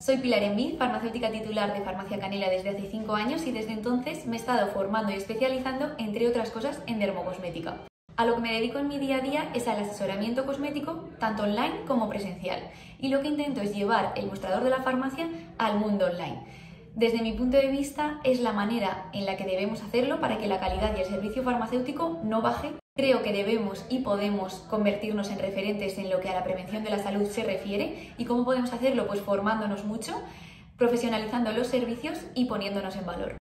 Soy Pilar Enví, farmacéutica titular de Farmacia Canela desde hace 5 años y desde entonces me he estado formando y especializando, entre otras cosas, en dermocosmética. A lo que me dedico en mi día a día es al asesoramiento cosmético, tanto online como presencial, y lo que intento es llevar el mostrador de la farmacia al mundo online. Desde mi punto de vista, es la manera en la que debemos hacerlo para que la calidad y el servicio farmacéutico no baje. Creo que debemos y podemos convertirnos en referentes en lo que a la prevención de la salud se refiere. ¿Y cómo podemos hacerlo? Pues formándonos mucho, profesionalizando los servicios y poniéndonos en valor.